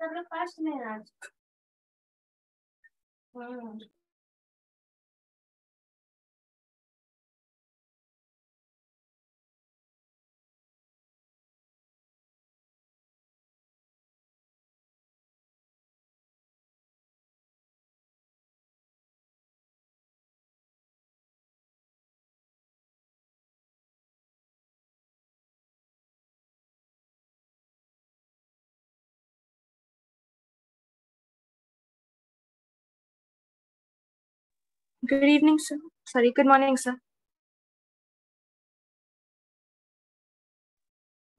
सब लोग फास्ट में आज Good evening, sir. Sorry, good morning, sir.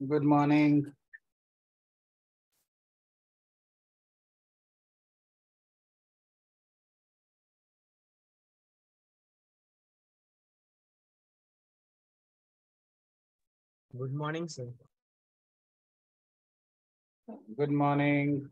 Good morning. Good morning, sir. Good morning.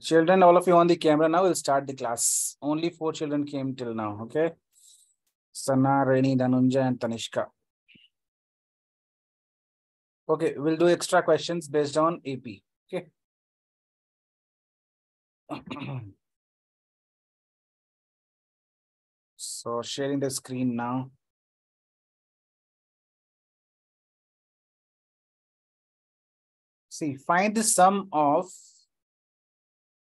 Children, all of you on the camera now, we'll start the class. Only four children came till now, okay? Sana, Reni, Dhanunjay, and Tanishka. Okay, we'll do extra questions based on AP, okay? So sharing the screen now. See, find the sum of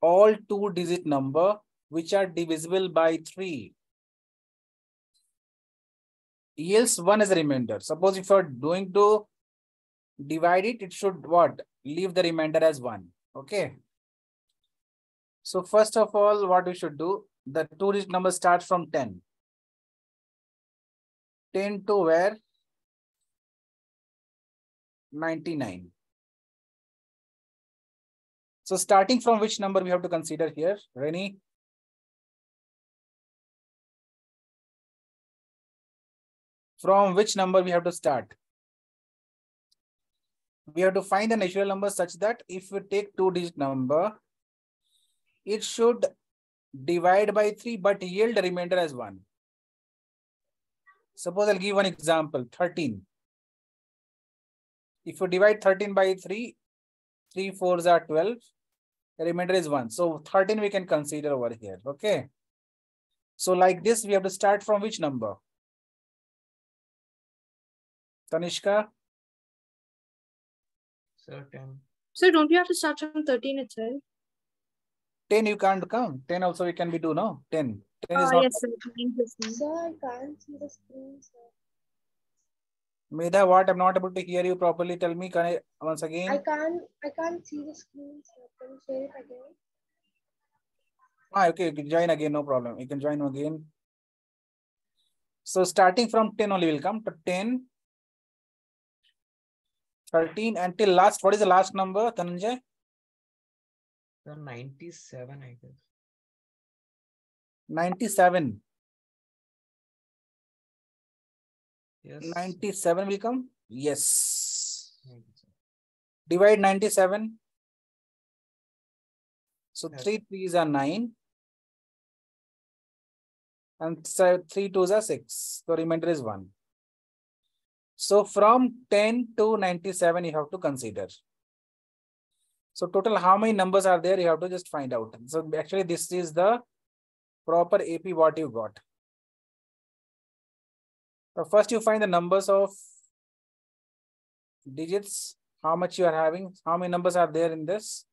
all two digit number which are divisible by three. Yields one as a remainder. Suppose if you're doing to divide it, it should what? Leave the remainder as one. Okay. So first of all, what we should do, the two digit number starts from 10. 10 to where? 99. So starting from which number we have to consider here, Reni? From which number we have to start? We have to find the natural number such that if we take two digit number, it should divide by three but yield remainder as one. Suppose I'll give one example, 13. If you divide 13 by 3, 3 fours are 12, the remainder is 1. So 13 we can consider over here, okay? So like this, we have to start from which number? Tanishka? Sir, 10. Sir, don't you have to start from 13 itself? 10 you can't come. 10 also we can be do, no? 10. 10 is Ah, not. yes, sir. Sir. Sir, I can't see the screen, sir. Medha, what? I'm not able to hear you properly. Tell me can I, once again. I can't, I can't see the screen, sir. Can you share it again? Ah, okay, you can join again, no problem. You can join again. So starting from 10 only will come to 10, 13 until last. What is the last number, Dhananjay? Sir, 97, I guess. 97. Yes. 97 will come? Yes. Thank you, sir. Divide 97. So Yes. 3 threes are 9. And so 3 twos are 6. So remainder is 1. So from 10 to 97, you have to consider. So total, how many numbers are there? You have to just find out. So actually, this is the proper AP what you got. So first you find the numbers of digits, how much you are having, how many numbers are there in this.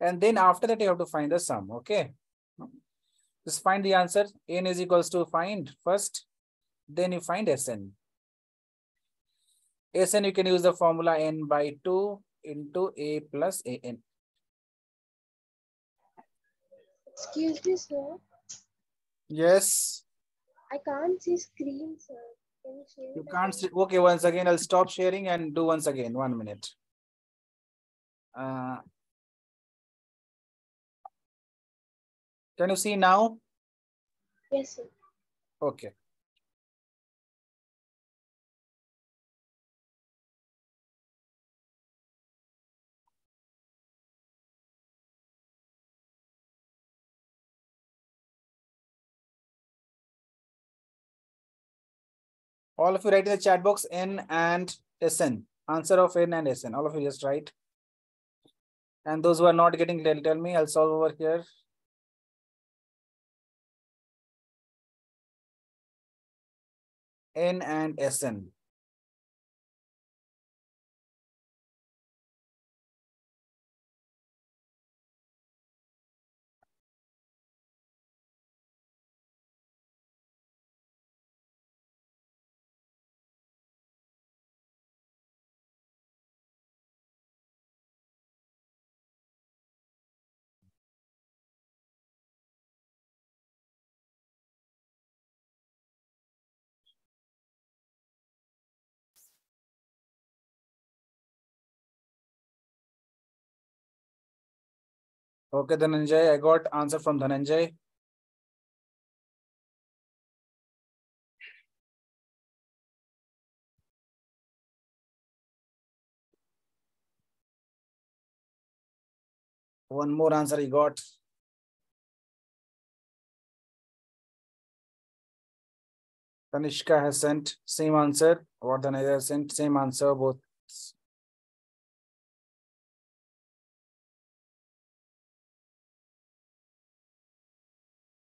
And then after that, you have to find the sum, okay? Just find the answer. n is equals to find first, then you find Sn. Sn, you can use the formula n by 2 into a plus an. Excuse me, sir. Yes, I can't see screen, sir. Can you you can't. see- Okay, once again, I'll stop sharing and do once again. One minute. Uh, can you see now? Yes, sir. Okay. All of you write in the chat box N and SN. Answer of N and SN. All of you just write. And those who are not getting, tell, tell me, I'll solve over here. N and SN. Okay, Dhananjay, I got answer from Dhananjay. One more answer he got. Tanishka has sent same answer. What Vardhan has sent same answer. Both.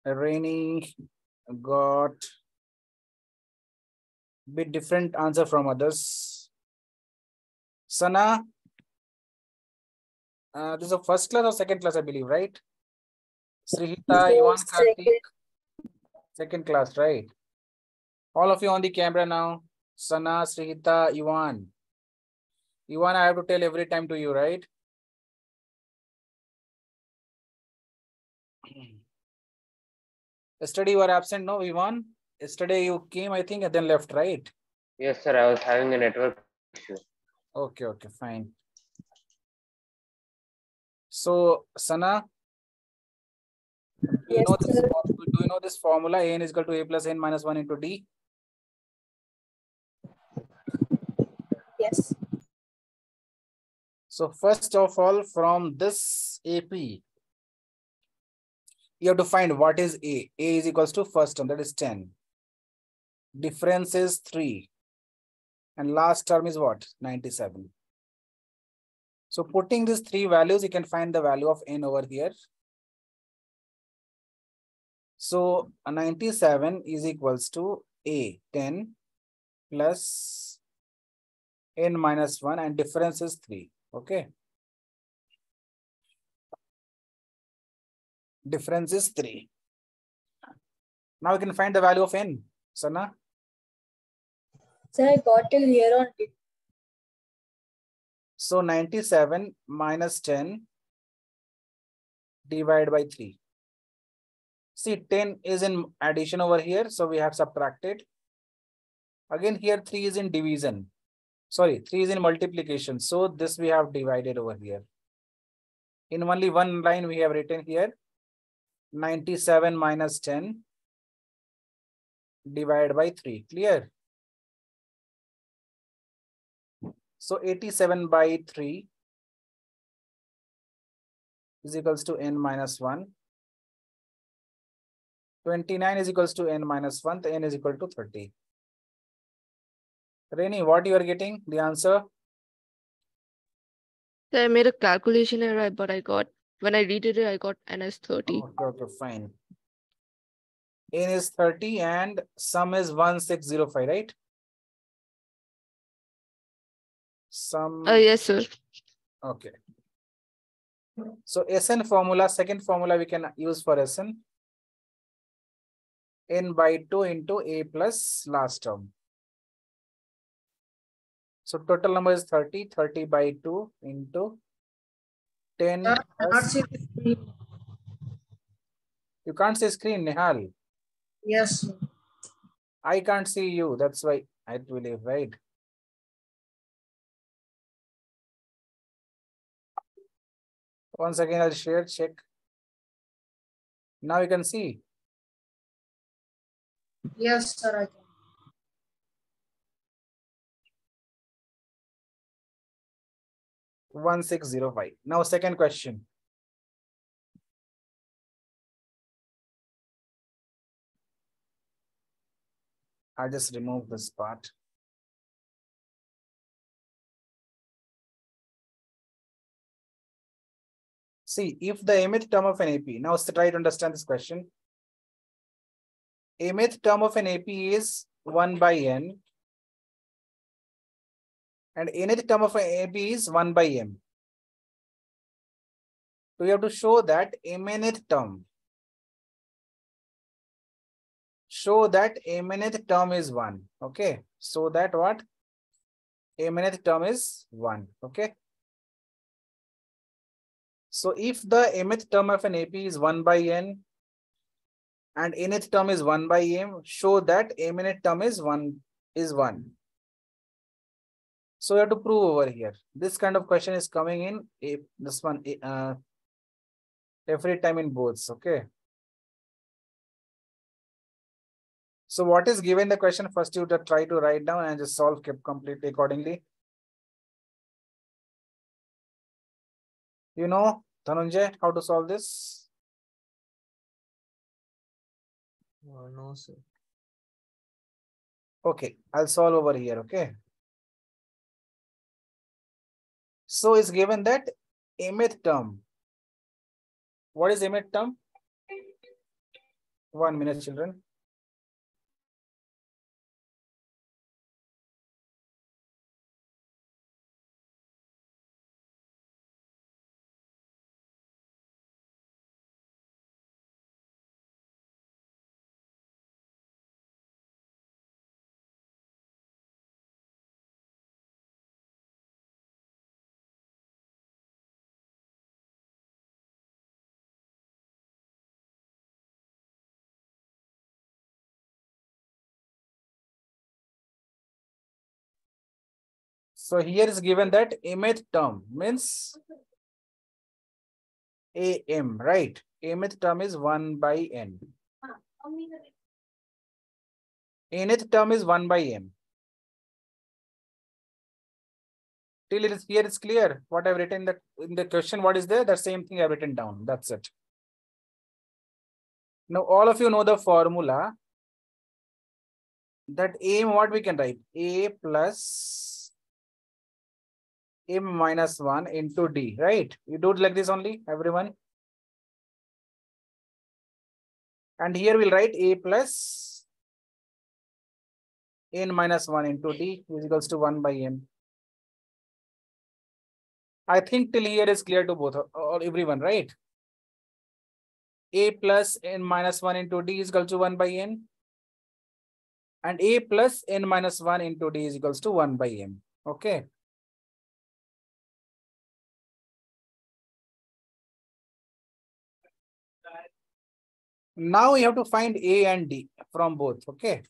Rainy got bit different answer from others. Sana, uh, this is a first class or second class, I believe, right? Srihita, Ivan, second. second class, right? All of you on the camera now. Sana, Srihita, Ivan. Ivan, I have to tell every time to you, right? Yesterday you were absent, no, Ivan? Yesterday you came, I think, and then left, right? Yes, sir. I was having a network issue. Okay, okay, fine. So, Sana, do you know this, do you know this formula? A n is equal to a plus n minus 1 into d. Yes. So first of all, from this AP, you have to find what is A. A is equals to first term, that is 10. Difference is 3. And last term is what? 97. So putting these three values, you can find the value of n over here. So a 97 is equals to A, 10 plus n minus 1 and difference is 3. Okay. Difference is 3. Now we can find the value of n. Sana, Sir, I got till here only. so 97 minus 10 divided by 3. See, 10 is in addition over here, so we have subtracted. Again, here 3 is in division. Sorry, 3 is in multiplication. So this we have divided over here. In only one line we have written here 97 minus 10 divided by 3. Clear? So 87 by 3 is equals to n minus 1. 29 is equals to n minus 1, the n is equal to 30. Reni, what you are getting? The answer? So I made a calculation error, but I got, when I redid it, I got NS 30. Okay, okay, fine. N is 30 and sum is 1605, right? Sum, Uh, yes, sir. okay. So Sn formula, second formula we can use for Sn. n by 2 into a plus last term. So total number is 30, 30 by 2 into 10. Sir, cannot see the screen. You can't see screen, Nihal. Yes, sir. I can't see you. That's why I believe, right? Once again, I'll share, check. Now you can see. yes, sir. I can. One six zero five. Now, second question. I'll just remove this part. See, if the mth term of an AP, now try to understand this question. mth term of an AP is one by n. And nth term of AP is one by m. So we have to show that mnth term. Show that mnth term is one. Okay. So that what? mnth term is one. Okay. So if the mth term of an AP is 1 by n and nth term is 1 by m, show that mnth term is 1 is 1. So we have to prove over here. This kind of question is coming in a, this one uh, every time in boards. Okay. So what is given the question? First you try to write down and just solve completely accordingly. You know Dhananjay, how to solve this? Uh, no, sir. Okay, I'll solve over here, okay? So it's given that mth term. What is mth term? One minute, children. So here is given that mth term means am, right? mth term is 1 by n. nth term is 1 by m. Till it is here it's clear what I've written the in the question. What is there? The same thing I've written down. That's it. Now all of you know the formula that m what we can write a plus m minus 1 into d, right? You do it like this only, everyone. And here we'll write a plus n minus 1 into d is equals to 1 by m. I think till here is clear to both or everyone, right? a plus n minus 1 into d is equal to 1 by n. And a plus n minus 1 into d is equals to 1 by m. Okay. Now we have to find A and D from both, okay?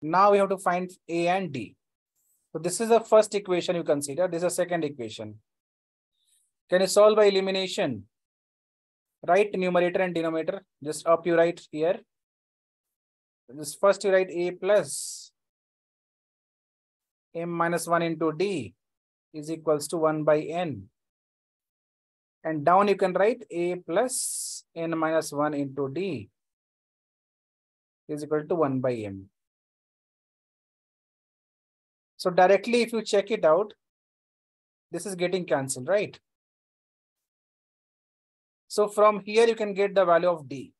Now we have to find A and D. So this is the first equation you consider. This is the second equation. Can you solve by elimination? Write numerator and denominator. Just up you write here. This first you write A plus M minus 1 into D is equals to 1 by N. And down you can write A plus N minus 1 into D is equal to 1 by M. So directly if you check it out, this is getting cancelled, right? So from here you can get the value of D.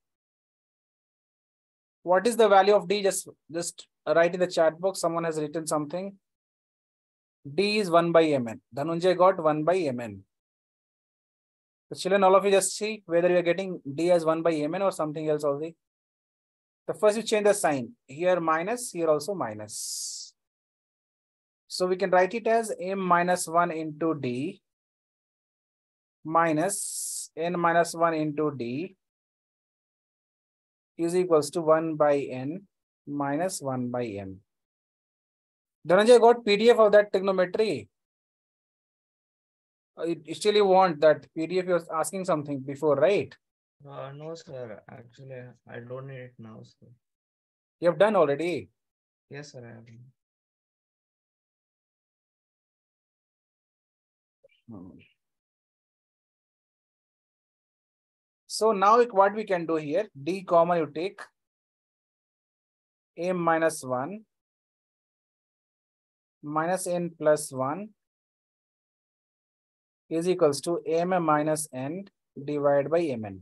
What is the value of D? Just, just write in the chat box. Someone has written something. D is 1 by Mn. Dhanunjay got 1 by Mn. So children, all of you just see whether you are getting D as 1 by Mn or something else only. The first you change the sign. Here minus, here also minus. So we can write it as M minus 1 into D minus N minus 1 into D is equals to 1 by N minus 1 by M. Dhananjay got PDF of that trigonometry. Uh, still you want that PDF you're asking something before, right? Uh, no, sir. Actually, I don't need it now, sir. You have done already. Yes, sir. I have. Hmm. So now what we can do here, D common you take M minus 1 minus N plus 1 is equals to M minus N divided by Mn.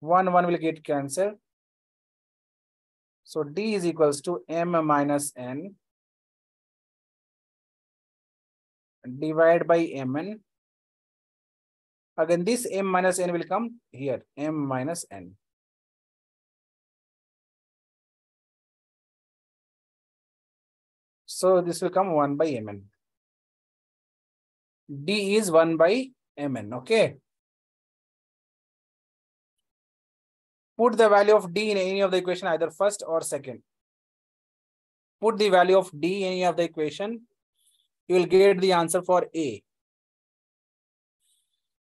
1, 1 will get cancelled. So D is equals to M minus N divided by Mn. Again, this M minus N will come here, M minus N. So this will come 1 by Mn. D is 1 by Mn, okay? Put the value of D in any of the equation, either first or second. Put the value of D in any of the equation, you will get the answer for A.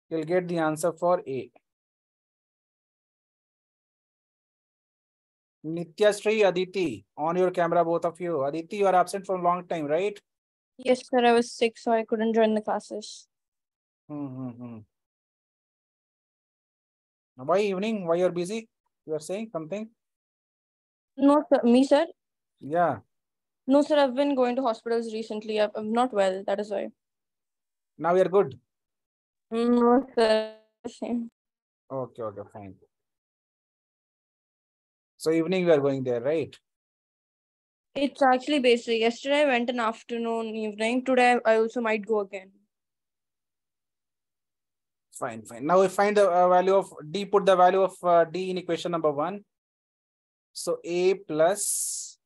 You'll get the answer for A. Nitya Sri, Aditi, on your camera, both of you. Aditi, you are absent for a long time, right? Yes, sir. I was sick, so I couldn't join the classes. Mm-hmm. Why evening? Why you're busy? You are saying something? No, sir. Me, sir. Yeah. No, sir. I've been going to hospitals recently. I'm I'm not well. That is why. Now you're good. No, sir. Same. Okay, okay, fine. So evening we are going there, right? It's actually basically yesterday I went in afternoon, evening. Today I also might go again. Fine, fine. Now we find the uh, value of D, put the value of uh, D in equation number one. So A plus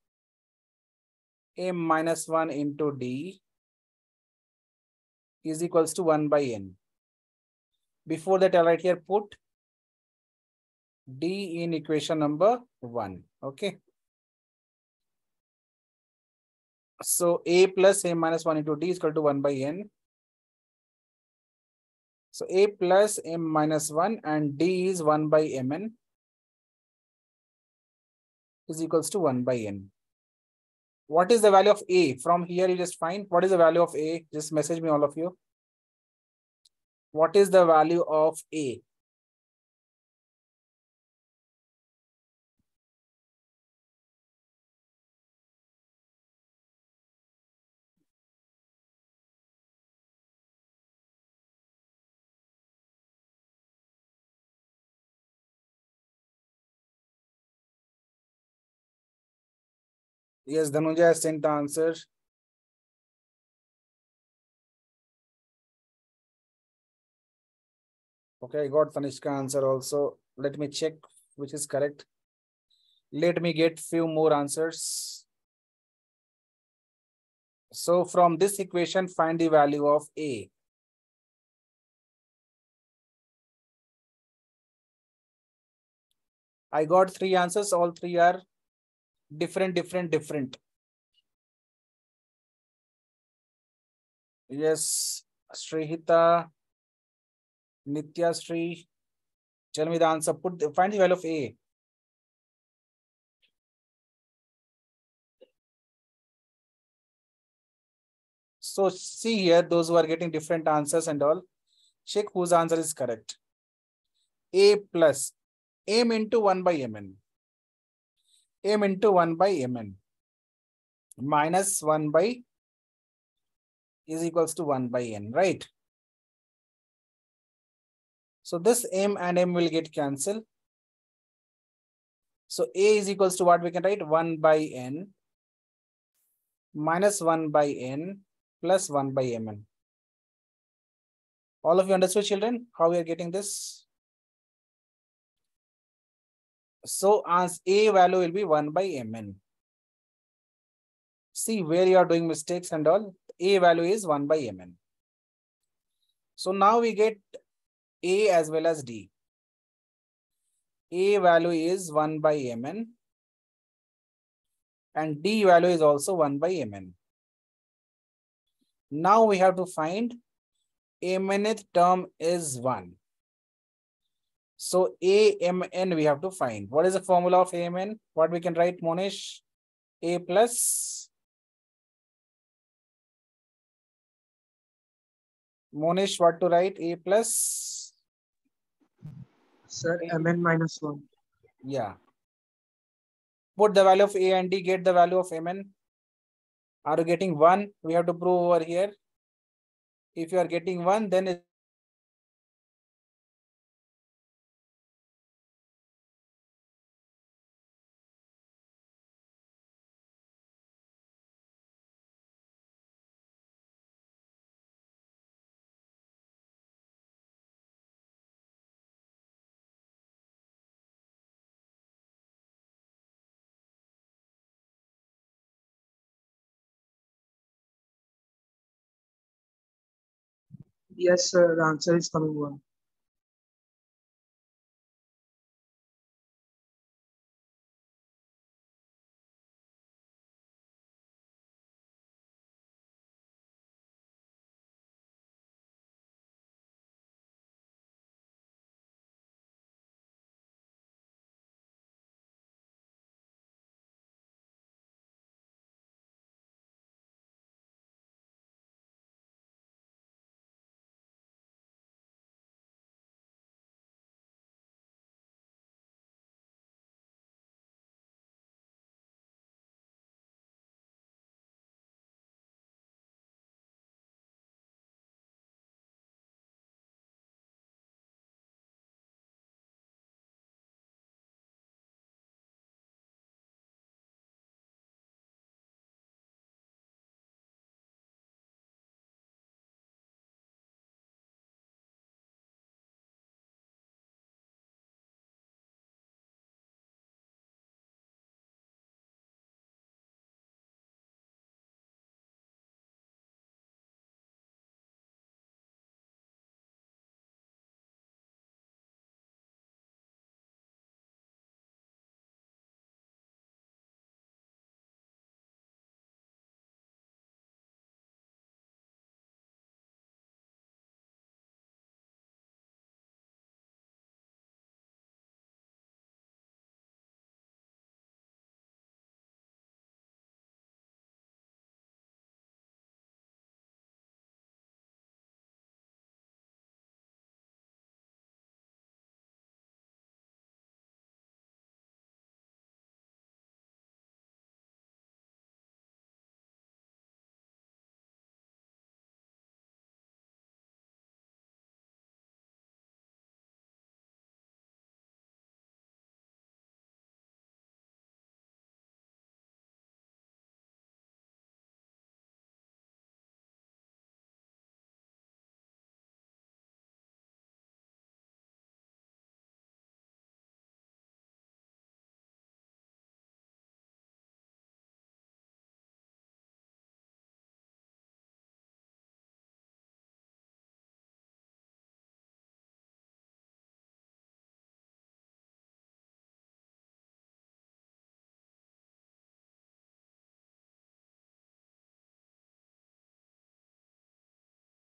A minus one into D is equals to one by N. Before that, I'll write here put D in equation number one, okay? So A plus A minus one into D is equal to one by N. So A plus M minus 1 and D is 1 by Mn is equals to 1 by N. What is the value of A? From here you just find what is the value of A? Just message me all of you. What is the value of A? Yes, Dhanuja has sent the answer. Okay, I got Tanishka answer also. Let me check which is correct. Let me get few more answers. So from this equation, find the value of A. I got three answers. All three are different, different, different. Yes, Srihita, Nitya Sri. Tell me the answer. Put find the value of A. So see here, those who are getting different answers and all, check whose answer is correct. A plus M into 1 by Mn. M into 1 by Mn minus 1 by is equals to 1 by N, right? So this M and M will get cancelled. So A is equals to what we can write 1 by N minus 1 by N plus 1 by Mn. All of you understood children how we are getting this? So as A value will be 1 by Mn. See where you are doing mistakes and all. A value is 1 by Mn. So now we get A as well as D. A value is 1 by Mn and D value is also 1 by Mn. Now we have to find Mnth term is 1. So AMN we have to find. What is the formula of AMN? What we can write, Monish? A plus. Monish, what to write? A plus. Sir, Mn minus 1. Yeah. Put the value of A and D, get the value of Mn. Are you getting 1? We have to prove over here. If you are getting 1, then Yes, sir. The answer is coming 1.